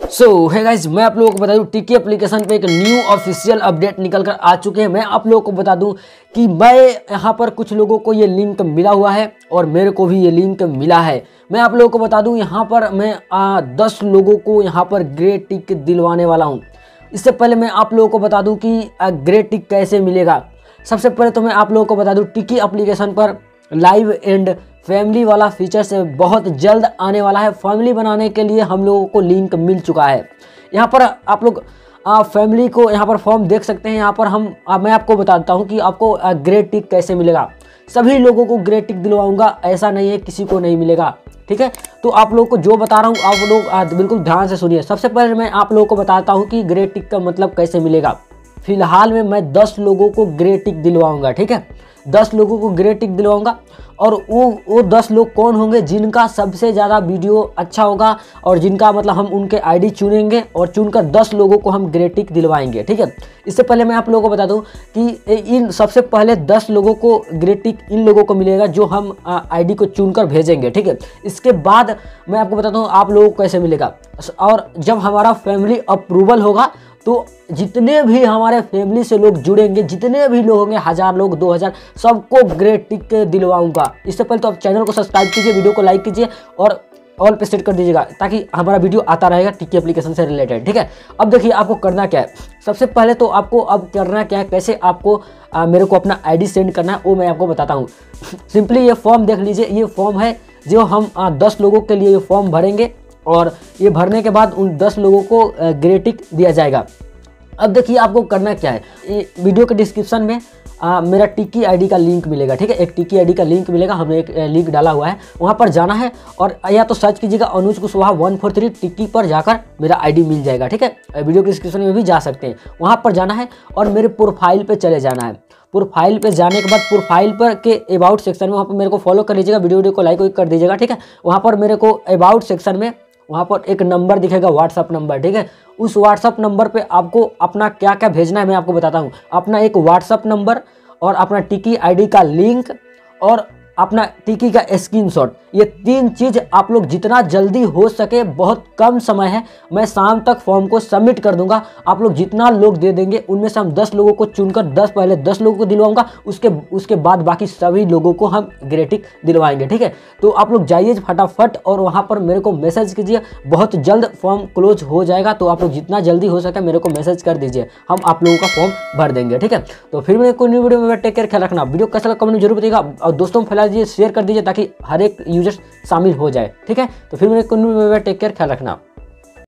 सो है गाइज़ मैं आप लोगों को बता दूँ टिकी एप्लीकेशन पे एक न्यू ऑफिशियल अपडेट निकल कर आ चुके हैं। मैं आप लोगों को बता दूँ कि मैं यहाँ पर कुछ लोगों को ये लिंक मिला हुआ है और मेरे को भी ये लिंक मिला है। मैं आप लोगों को बता दूँ यहाँ पर मैं आ, दस लोगों को यहाँ पर ग्रे टिक दिलवाने वाला हूँ। इससे पहले मैं आप लोगों को बता दूँ कि ग्रे टिक कैसे मिलेगा। सबसे पहले तो मैं आप लोगों को बता दूँ टिकी अप्लीकेशन पर लाइव एंड फैमिली वाला फीचर्स बहुत जल्द आने वाला है। फैमिली बनाने के लिए हम लोगों को लिंक मिल चुका है। यहाँ पर आप लोग फैमिली को यहाँ पर फॉर्म देख सकते हैं। यहाँ पर हम आ, मैं आपको बताता हूँ कि आपको ग्रे टिक कैसे मिलेगा। सभी लोगों को ग्रे टिक दिलवाऊँगा। ऐसा नहीं है किसी को नहीं मिलेगा। ठीक है? तो आप लोगों को जो बता रहा हूँ आप लोग बिल्कुल ध्यान से सुनिए। सबसे पहले मैं आप लोगों को बताता हूँ कि ग्रे टिक का मतलब कैसे मिलेगा। फ़िलहाल में मैं दस लोगों को ग्रे टिक दिलवाऊँगा। ठीक है? दस लोगों को ग्रे टिक दिलवाऊँगा। और वो वो दस लोग कौन होंगे जिनका सबसे ज़्यादा वीडियो अच्छा होगा और जिनका मतलब हम उनके आईडी चुनेंगे और चुनकर दस लोगों को हम ग्रे टिक दिलवाएँगे, ठीक है? इससे पहले मैं आप लोगों को बता दूँ कि इन सबसे पहले दस लोगों को ग्रे टिक इन लोगों को मिलेगा जो हम आईडी को चुनकर भेजेंगे, ठीक है? इसके बाद मैं आपको बताता हूँ आप लोगों को कैसे मिलेगा। और जब हमारा फैमिली अप्रूवल होगा तो जितने भी हमारे फैमिली से लोग जुड़ेंगे जितने भी लोग होंगे हज़ार लोग दो हज़ार सबको ग्रेट टिक दिलवाऊँगा। इससे पहले तो आप चैनल को सब्सक्राइब कीजिए वीडियो को लाइक कीजिए और ऑल पे सेट कर दीजिएगा ताकि हमारा वीडियो आता रहेगा टिक्की एप्लीकेशन से रिलेटेड ठीक है? अब देखिए आपको करना क्या है। सबसे पहले तो आपको अब करना क्या है कैसे आपको आ, मेरे को अपना आईडी सेंड करना है वो मैं आपको बताता हूँ। सिंपली ये फॉर्म देख लीजिए ये फॉर्म है जो हम आ, दस लोगों के लिए ये फॉर्म भरेंगे। और ये भरने के बाद उन दस लोगों को ग्रेटिक दिया जाएगा। अब देखिए आपको करना क्या है। ये वीडियो के डिस्क्रिप्शन में आ, मेरा टिक्की आईडी का लिंक मिलेगा ठीक है? एक टिक्की आईडी का लिंक मिलेगा हमने एक लिंक डाला हुआ है। वहाँ पर जाना है और या तो सर्च कीजिएगा Anuj Kushwaha one four three Tiki पर जाकर मेरा आईडी मिल जाएगा ठीक है? वीडियो के डिस्क्रिप्शन में भी जा सकते हैं। वहाँ पर जाना है और मेरे प्रोफ़ाइल पर चले जाना है। प्रोफ़ाइल पे जाने के बाद प्रोफ़ाइल पर के अबाउट सेक्शन में वहाँ पर मेरे को फॉलो कर लीजिएगा वीडियो वीडियो को लाइक वाइक कर दीजिएगा ठीक है? वहाँ पर मेरे को अबाउट सेक्शन में वहाँ पर एक नंबर दिखेगा व्हाट्सअप नंबर, ठीक है? उस व्हाट्सअप नंबर पे आपको अपना क्या क्या भेजना है मैं आपको बताता हूँ। अपना एक व्हाट्सअप नंबर और अपना टिकी आईडी का लिंक और अपना टिकी का स्क्रीनशॉट ये तीन चीज़ आप लोग जितना जल्दी हो सके, बहुत कम समय है, मैं शाम तक फॉर्म को सबमिट कर दूँगा। आप लोग जितना लोग दे देंगे, उनमें से हम दस लोगों को चुनकर, दस पहले दस लोगों को दिलवाऊँगा, उसके उसके बाद बाकी सभी लोगों को हम ग्रेटिक दिलवाएँगे, ठीक है? तो आप लोग जाइए फटाफट और वहाँ पर मेरे को मैसेज कीजिए। बहुत जल्द फॉर्म क्लोज हो जाएगा तो आप लोग जितना जल्दी हो सके मेरे को मैसेज कर दीजिए। हम आप लोगों का फॉर्म भर देंगे, ठीक है? तो फिर मेरे को न्यू वीडियो में टेक केयर ख्याल रखना। वीडियो कैसा लगा कमेंट ज़रूर बताइएगा। और दोस्तों में फैला दीजिए शेयर कर दीजिए ताकि हर एक यूज़र शामिल हो जाए, ठीक है? तो फिर मेरे को टेक केयर ख्याल रखना।